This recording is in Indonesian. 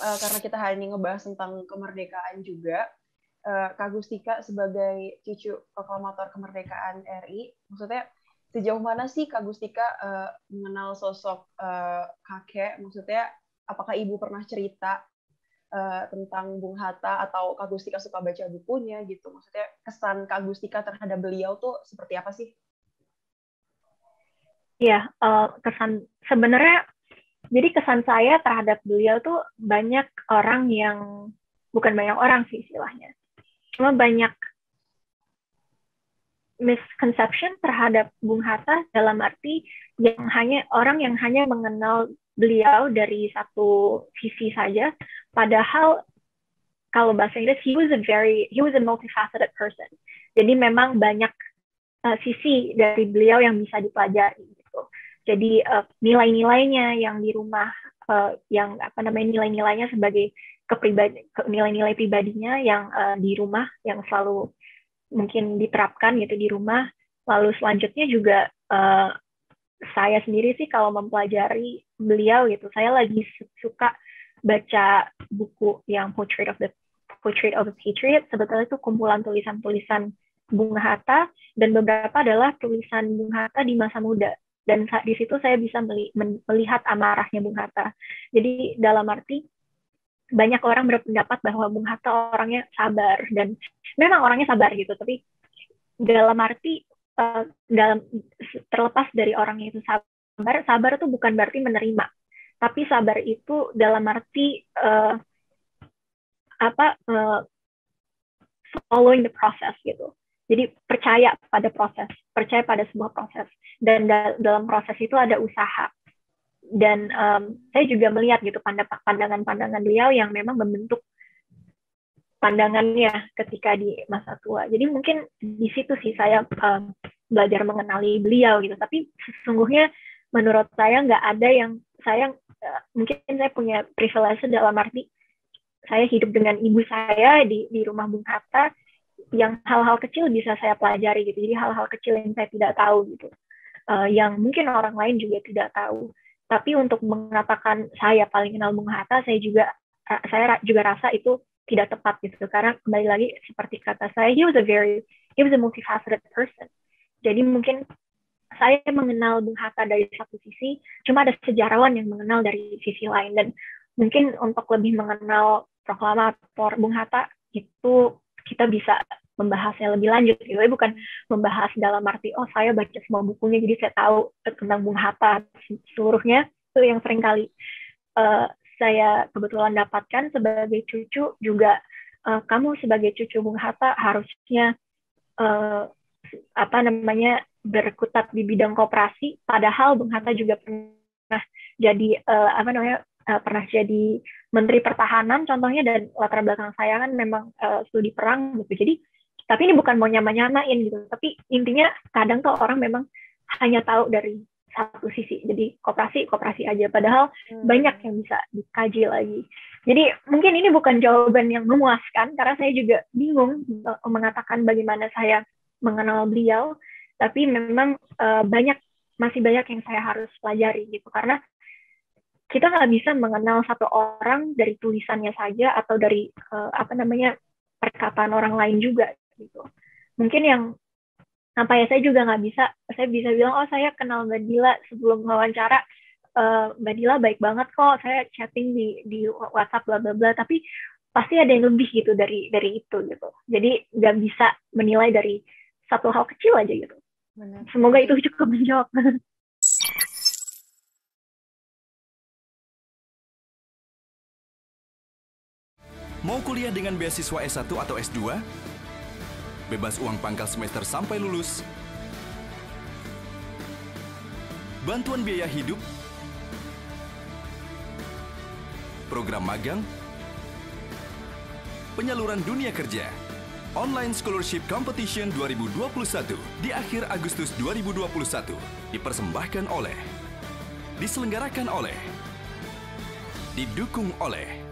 uh, karena kita hari ini ngebahas tentang kemerdekaan juga, uh, Kak Gustika sebagai cucu proklamator kemerdekaan RI, maksudnya sejauh mana sih Kak Gustika uh, mengenal sosok uh, kakek? Maksudnya apakah ibu pernah cerita uh, tentang Bung Hatta atau Kak Gustika suka baca bukunya gitu? Maksudnya kesan Kak Gustika terhadap beliau tuh seperti apa sih? Iya, uh, kesan sebenarnya jadi kesan saya terhadap beliau tuh banyak orang yang bukan banyak orang sih istilahnya. Cuma banyak misconception terhadap Bung Hatta dalam arti yang hanya orang yang hanya mengenal beliau dari satu sisi saja. Padahal kalau bahasa Inggris he was a very he was a multifaceted person. Jadi memang banyak uh, sisi dari beliau yang bisa dipelajari jadi uh, nilai-nilainya yang di rumah uh, yang apa namanya nilai-nilainya sebagai kepribadi nilai-nilai pribadinya yang uh, di rumah yang selalu mungkin diterapkan gitu di rumah lalu selanjutnya juga uh, saya sendiri sih kalau mempelajari beliau gitu, saya lagi suka baca buku yang Portrait of the Portrait of a Patriot. Sebetulnya itu kumpulan tulisan-tulisan Bung Hatta dan beberapa adalah tulisan Bung Hatta di masa muda. Dan di situ saya bisa melihat amarahnya Bung Hatta. Jadi dalam arti banyak orang berpendapat bahwa Bung Hatta orangnya sabar dan memang orangnya sabar gitu, tapi dalam arti uh, dalam terlepas dari orang itu sabar, sabar itu bukan berarti menerima, tapi sabar itu dalam arti uh, apa uh, following the process gitu. Jadi percaya pada proses, percaya pada sebuah proses, dan da dalam proses itu ada usaha. Dan um, saya juga melihat gitu pandangan-pandangan beliau yang memang membentuk pandangannya ketika di masa tua. Jadi mungkin di situ sih saya um, belajar mengenali beliau gitu. Tapi sesungguhnya menurut saya nggak ada yang saya uh, mungkin saya punya privilege dalam arti saya hidup dengan ibu saya di di rumah Bung Hatta yang hal-hal kecil bisa saya pelajari gitu. Jadi hal-hal kecil yang saya tidak tahu gitu. Uh, yang mungkin orang lain juga tidak tahu. Tapi untuk mengatakan saya paling kenal Bung Hatta, saya juga saya juga rasa itu tidak tepat gitu karena kembali lagi seperti kata saya he was a very he was a multifaceted person jadi mungkin saya mengenal Bung Hatta dari satu sisi cuma ada sejarawan yang mengenal dari sisi lain dan mungkin untuk lebih mengenal proklamator Bung Hatta itu kita bisa membahasnya lebih lanjut gitu. Ya bukan membahas dalam arti oh saya baca semua bukunya jadi saya tahu tentang Bung Hatta. Seluruhnya itu yang sering kali uh, saya kebetulan dapatkan sebagai cucu juga uh, kamu sebagai cucu Bung Hatta harusnya uh, apa namanya berkutat di bidang koperasi. Padahal Bung Hatta juga pernah jadi uh, apa namanya uh, pernah jadi menteri pertahanan contohnya dan latar belakang saya kan memang uh, studi perang gitu jadi tapi ini bukan mau nyama-nyamain gitu tapi intinya kadang tuh orang memang hanya tahu dari satu sisi. Jadi koperasi koperasi aja. Padahal hmm. banyak yang bisa dikaji lagi. Jadi mungkin ini bukan jawaban yang memuaskan karena saya juga bingung mengatakan bagaimana saya mengenal beliau. Tapi memang uh, banyak masih banyak yang saya harus pelajari gitu karena kita nggak bisa mengenal satu orang dari tulisannya saja atau dari uh, apa namanya perkataan orang lain juga gitu. Mungkin yang apa ya saya juga nggak bisa saya bisa bilang oh saya kenal Mbak Dila sebelum wawancara uh, Mbak Dila baik banget kok saya chatting di di WhatsApp bla bla bla tapi pasti ada yang lebih gitu dari dari itu gitu jadi nggak bisa menilai dari satu hal kecil aja gitu Benar. semoga itu cukup menjawab Mau kuliah dengan beasiswa S1 atau S2? bebas uang pangkal semester sampai lulus, bantuan biaya hidup, program magang, penyaluran dunia kerja, Online Scholarship Competition 2021 di akhir Agustus 2021 dipersembahkan oleh, diselenggarakan oleh, didukung oleh